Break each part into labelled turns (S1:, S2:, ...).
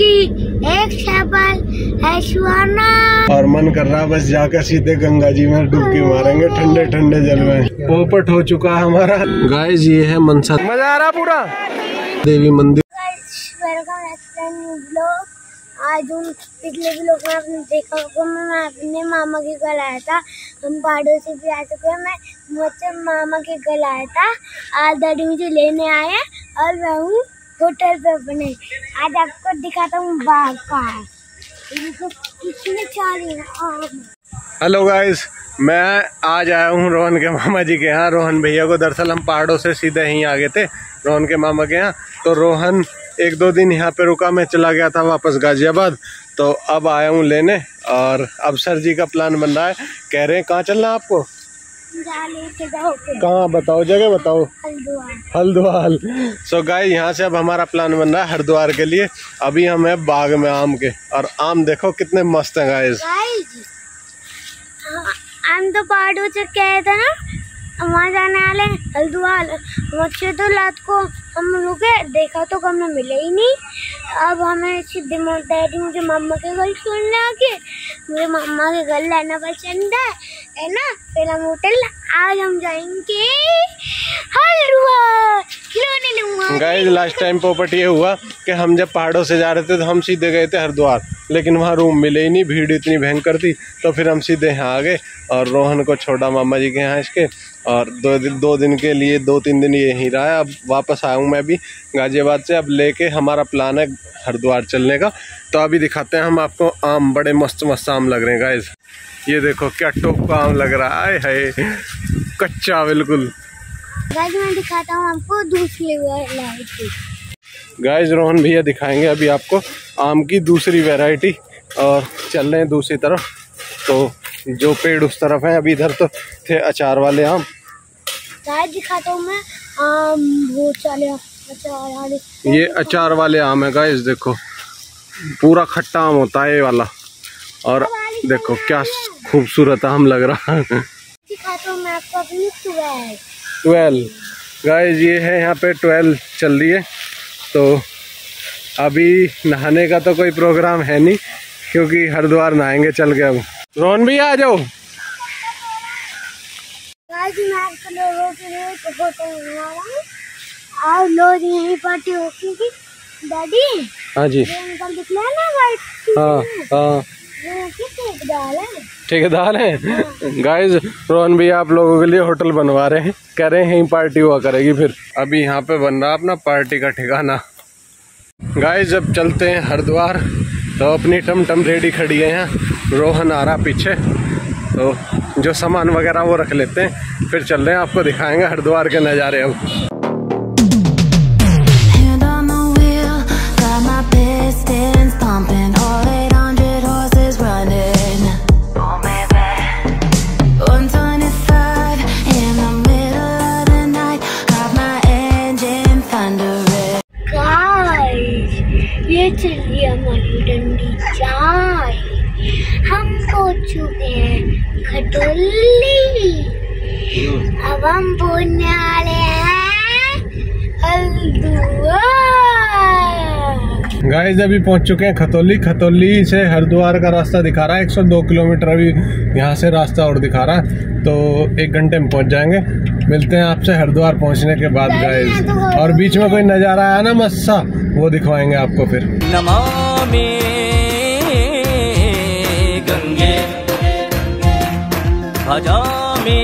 S1: की एक शबल है सुहाना।
S2: और मन कर रहा बस जाकर सीधे गंगा जी में डुबकी मारेंगे ठंडे ठंडे जल में। पोपट हो चुका है हमारा। गाइस ये है मनसा मज़ा आ रहा पूरा? देवी मंदिर।
S1: वेलकम आज उन पिछले में आपने देखा होगा मैं अपने मामा के घर आया था। हम पहाड़ों से भी आ चुके हैं। मैं मुझसे मामा के घर आया था। आज डैडी मुझे लेने आए और मैं हूँ होटल पे अपने आज आपको दिखाता हूँ बाघ का कितने
S2: हेलो गाइस मैं आज आया हूँ रोहन के मामा जी के यहाँ। रोहन भैया को दरअसल हम पहाड़ों से सीधे ही आ गए थे, रोहन के मामा के यहाँ। तो रोहन एक दो दिन यहाँ पे रुका, मैं चला गया था वापस गाजियाबाद। तो अब आया हूँ लेने और अब सर जी का प्लान बन रहा है। कह रहे हैं, कहाँ चलना आपको? कहाँ? बताओ जगह बताओ।
S1: हल्द्वार।
S2: सो गाय यहाँ से अब हमारा प्लान बन रहा है हरिद्वार के लिए। अभी हम है बाग में आम के। और आम देखो कितने मस्त है गाइस
S1: गाइस हम तो पार्ट हो चुके हैं ना। वहाँ जाने वाले हैं, हल्द्वार मुझसे तो रात को। हम रुके देखा तो हमें मिले ही नहीं। अब हमें सीधे डैडी मुझे मामा के घर छोड़ने आके मुझे मामा के घर लाना पसंद है है ना? फिर हम होटल आज हम जाएँगे हल्द्वार।
S2: लास्ट टाइम पोपट ये हुआ कि हम जब पहाड़ों से जा रहे थे तो हम सीधे गए थे हरिद्वार लेकिन वहाँ रूम मिले ही नहीं भीड़ इतनी भयंकर थी तो फिर हम सीधे यहाँ आ गए और रोहन को छोड़ा मामा जी के यहाँ इसके और दो दिन दो दिन के लिए दो तीन दिन यहीं रहा अब वापस आया हूँ मैं भी गाजियाबाद से अब लेके हमारा प्लान है हरिद्वार चलने का तो अभी दिखाते हैं हम आपको आम बड़े मस्त मस्त आम लग रहे हैं गाइस ये देखो क्या टोप का आम लग रहा है है कच्चा बिल्कुल।
S1: गाइस मैं दिखाता हूँ आपको दूसरी
S2: गाइस रोहन भैया दिखाएँगे अभी आपको आम की दूसरी वैरायटी और चल रहे हैं दूसरी तरफ़। तो जो पेड़ उस तरफ़ है अभी इधर तो थे अचार वाले आम।
S1: दिखाता हूँ मैं। आम बहुत सारे अचार वाले।
S2: ये अचार वाले आम है गाइस देखो। पूरा खट्टा आम होता है ये वाला। और देखो क्या खूबसूरत आम लग रहा है।
S1: दिखाता हूँ मैं आपको अपनी ट्वेल्व
S2: ट्वेल्व गाइस ये है यहाँ पे ट्वेल्व चल रही है। तो अभी नहाने का तो कोई प्रोग्राम है नहीं क्योंकि हरिद्वार नहाएँगे चल के अब रोहन भी आ जाओ।
S1: गाइस मैं आपको लोगों के लिए एक फ़ोटो बनवा रहा हूँ और लोग यहीं पार्टी होगी कि डैडी?
S2: हाँ जी।
S1: है ना
S2: हाँ हाँ।
S1: डाल है?
S2: ठेकेदार हैं? गाइस रोहन भी आप लोगों के लिए होटल बनवा रहे हैं। कह रहे हैं पार्टी हुआ करेगी फिर। अभी यहाँ पे बन रहा अपना पार्टी का ठिकाना। गाइस जब चलते हैं हरिद्वार। तो अपनी टम टम रेडी खड़ी है रोहन आ रहा पीछे। तो जो सामान वगैरह वो रख लेते हैं। फिर चल रहे हैं। आपको दिखाएँगे हरिद्वार के नज़ारे अब।
S1: चलिए हमारी डंडी चाय हम पहुँच चुके हैं खटोली। अब हम पहुँचने वाले हैं
S2: गाइस अभी पहुँच चुके हैं खतौली खतौली से हरिद्वार का रास्ता दिखा रहा है। 102 किलोमीटर अभी यहाँ से रास्ता और दिखा रहा है। तो एक घंटे में पहुँच जाएँगे। मिलते हैं आपसे हरिद्वार पहुँचने के बाद गाइस और बीच में कोई नज़ारा आया ना मस्सा वो दिखवाएँगे आपको फिर।
S3: नमामि। गंगे भजामि।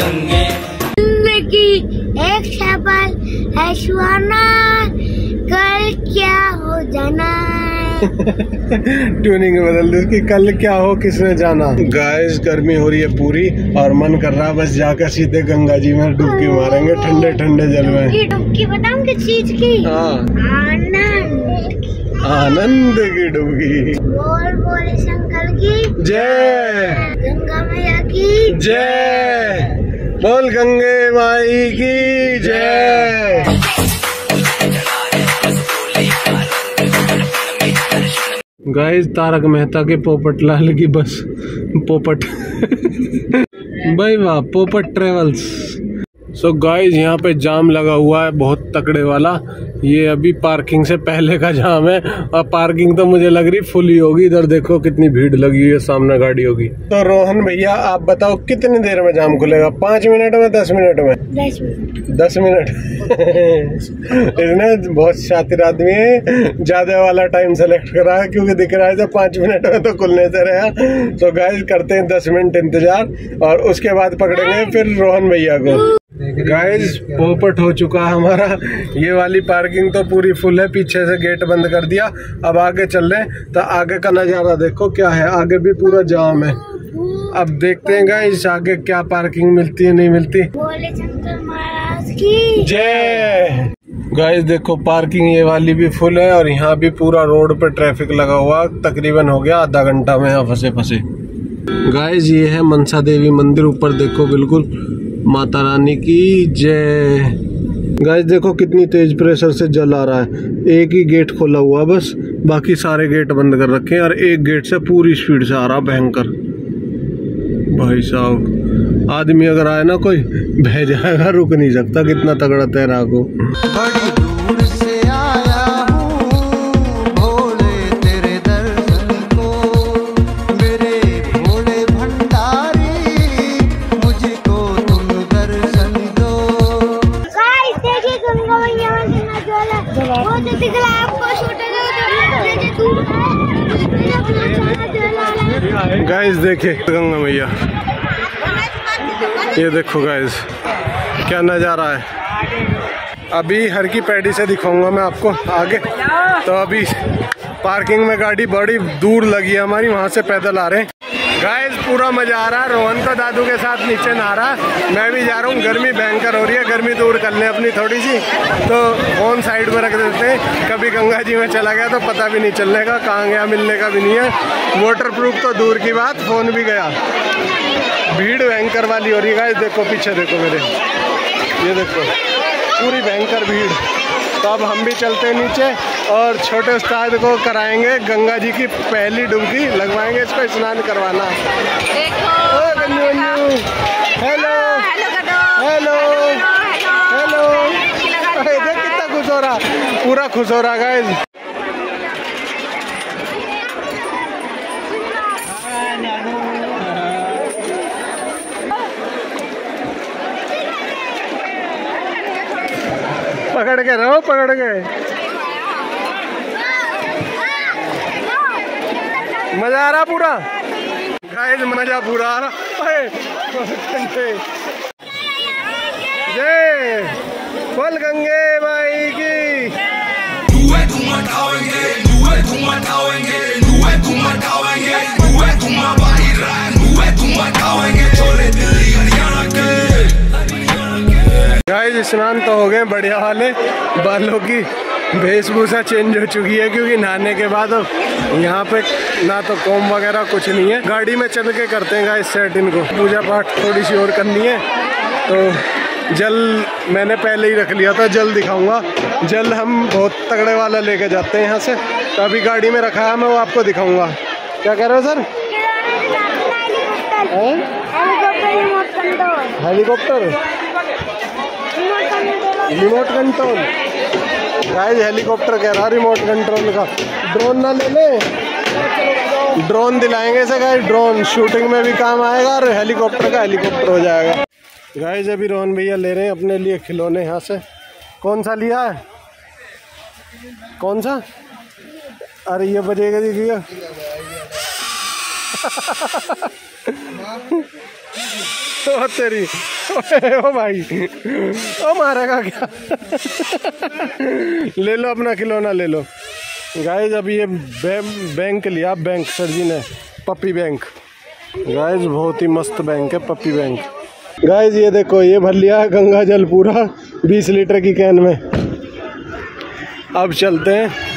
S3: गंगे।
S1: की एक शबल है सुहाना कल क्या हो जाना?
S2: ट्यूनिंग बदल दी उसकी कल क्या हो किसने जाना। गाइस गर्मी हो रही है पूरी और मन कर रहा है बस जाकर सीधे गंगा जी में डुबकी मारेंगे ठंडे ठंडे जल में।
S1: डुबकी बताऊँ किस चीज़ की?
S2: हाँ।
S1: आनंद
S2: आनंद की डुबकी।
S1: बोल बोले शंकर की।
S2: जय।
S1: गंगा मैया की।
S2: जय। बोल गंगे माई की। जय। गाइस तारक मेहता के पोपट लाल की बस पोपट। भाई वाह पोपट ट्रेवल्स। सो गाइस यहाँ पे जाम लगा हुआ है बहुत तकड़े वाला। ये अभी पार्किंग से पहले का जाम है। और पार्किंग तो मुझे लग रही फुल ही होगी। इधर देखो कितनी भीड़ लगी हुई है सामने गाड़ी होगी तो रोहन भैया आप बताओ कितनी देर में जाम खुलेगा? पाँच मिनट में दस मिनट में?
S1: दस मिनट।
S2: इसने बहुत शातिर आदमी है। ज़्यादा वाला टाइम सेलेक्ट करा है क्योंकि दिख रहा है तो पाँच मिनट में तो खुलने से रहा। तो गाइस करते हैं दस मिनट इंतज़ार और उसके बाद पकड़ेंगे फिर रोहन भैया को। गाइस पोपट हो चुका है हमारा। ये वाली पार्किंग तो पूरी फुल है पीछे से गेट बंद कर दिया। अब आगे चल रहे तो आगे का नज़ारा देखो क्या है। आगे भी पूरा जाम है। अब देखते हैं गाइस आगे क्या पार्किंग मिलती है नहीं मिलती। जय! गाइस देखो पार्किंग ये वाली भी फुल है और यहाँ भी पूरा रोड पे ट्रैफ़िक लगा हुआ तकरीबन हो गया आधा घंटा में यहाँ फंसे फंसे गाइस ये है मनसा देवी मंदिर। ऊपर देखो बिल्कुल माता रानी की। जय। गाइस देखो कितनी तेज प्रेशर से जल आ रहा है। एक ही गेट खोला हुआ बस। बाकी सारे गेट बंद कर रखे हैं और एक गेट से पूरी स्पीड से आ रहा भयंकर। भाई साहब, आदमी अगर आए ना कोई बह जाएगा, रुक नहीं सकता, कितना तगड़ा तैराक हो।
S4: बड़ी दूर से
S1: गाइस देखे
S2: गंगा मैया ये देखो गाइस क्या नज़ारा है। अभी हर की पैडी से दिखाऊँगा मैं आपको आगे। तो अभी पार्किंग में गाड़ी बड़ी दूर लगी है हमारी, वहाँ से पैदल आ रहे हैं। गाइस पूरा मज़ा आ रहा है। रोहन तो दादू के साथ नीचे नहा रहा मैं भी जा रहा हूँ। गर्मी भयंकर हो रही है। गर्मी दूर कर लें अपनी थोड़ी सी। तो फ़ोन साइड पर रख देते हैं। कभी गंगा जी में चला गया तो पता भी नहीं चलने का, कहाँ गया, मिलने का भी नहीं है। वाटर प्रूफ तो दूर की बात, फ़ोन भी गया। भीड़ भयंकर वाली हो रही है। देखो, पीछे देखो मेरे। ये देखो, पूरी भयंकर भीड़। तो अब हम भी चलते हैं नीचे और छोटे उस्ताद को कराएँगे गंगा जी की पहली डुबकी लगवाएँगे इसको स्नान करवाना। गन्नू। हेलो। Hello hello. कितना खुश हो रहा। पूरा खुश हो रहा गाइस पकड़ के रहो, पकड़ के। मज़ा आ रहा पूरा? गाइस मज़ा पूरा आ रहा। जय। बोल गंगे माई की। गाइस स्नान तो हो गए बढ़िया वाले बालों की वेशभूषा चेंज हो चुकी है क्योंकि नहाने के बाद अब यहाँ पे ना तो कोम वगैरह कुछ नहीं है। गाड़ी में चल के करते हैं गाइस सेट इनको। पूजा पाठ थोड़ी सी और करनी है। तो जल मैंने पहले ही रख लिया था जल दिखाऊँगा। जल हम बहुत तगड़े वाला लेके जाते हैं यहाँ से। तो अभी गाड़ी में रखा है मैं वो आपको दिखाऊँगा। क्या कह रहे हो sir?
S1: Helicopter remote control
S2: helicopter
S1: remote control
S2: remote control guys helicopter कह रहा रिमोट कंट्रोल का। ड्रोन ना ले ले। ड्रोन दिलाएँगे से गाइस ड्रोन शूटिंग में भी काम आएगा और हेलीकॉप्टर का हेलीकॉप्टर हो जाएगा। गाइस अभी रोहन भैया ले रहे हैं अपने लिए खिलौने यहाँ से। कौन सा लिया है? कौन सा? अरे, ये बजेगा देखिए ओ तेरी। ओ भाई, ओ मारेगा क्या? ले लो अपना खिलौना, ले लो। गाइस अभी ये बैंक लिया बैंक सर जी ने पप्पी बैंक गाइस बहुत ही मस्त बैंक है पप्पी बैंक गाइस ये देखो, ये भर लिया गंगा जल पूरा 20 लीटर की कैन में। अब चलते हैं।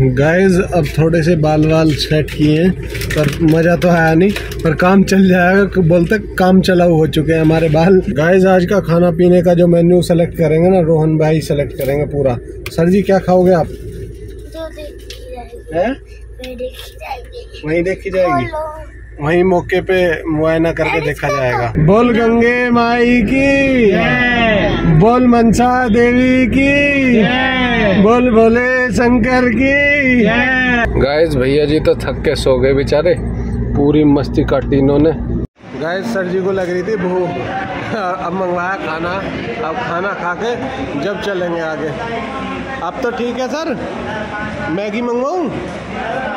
S2: गाइस अब थोड़े से बाल वाल सेट किए हैं पर मज़ा तो आया नहीं। पर काम चल जाएगा बोलते काम चलाऊ हो चुके हैं हमारे बाल। गाइस आज का खाना पीने का जो मेन्यू सेलेक्ट करेंगे ना रोहन भाई सेलेक्ट करेंगे पूरा। सर जी क्या खाओगे आप?
S1: जो देखी जाएगी। देखी जाएगी।
S2: वहीं देखी जाएगी।
S1: बोलो।
S2: वहीं मौके पे मुआयना करके देखा जाएगा। बोल गंगे माई की। बोल मनसा देवी की। बोल भोले शंकर की। गाइस भैया जी तो थक के सो गए बेचारे। पूरी मस्ती काटी इन्होंने। गाइस सर जी को लग रही थी भूख। अब मंगवाया खाना। अब खाना खा के जब चलेंगे आगे। अब तो ठीक है सर। मैगी मंगवाऊं?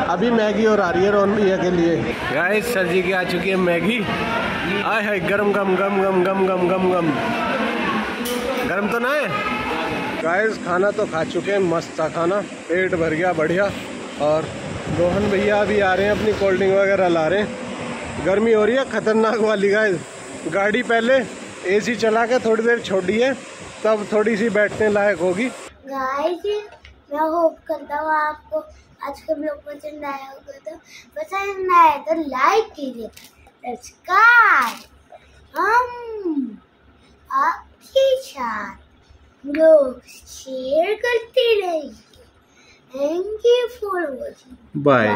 S2: अभी मैगी और आ रही है रोन भैया के लिए। गाइस सर जी की आ चुकी है मैगी। आय है गरम गम गम गम गम गम गम गम। गरम तो ना है? गाइस खाना तो खा चुके हैं मस्त था खाना। पेट भर गया बढ़िया। और रोहन भैया अभी आ रहे हैं अपनी कोल्ड ड्रिंक वगैरह ला रहे हैं। गर्मी हो रही है खतरनाक वाली गाइस गाड़ी पहले एसी चला के थोड़ी देर छोड़ी है तब थोड़ी सी बैठने लायक होगी।
S1: गाइस मैं होप करता हूँ आपको आज का ब्लॉग पसंद आया होगा तो पसंद आया तो लाइक कीजिए सब्सक्राइब हम आपके साथ ब्लॉग शेयर करते रहिए। Thank you for watching
S2: bye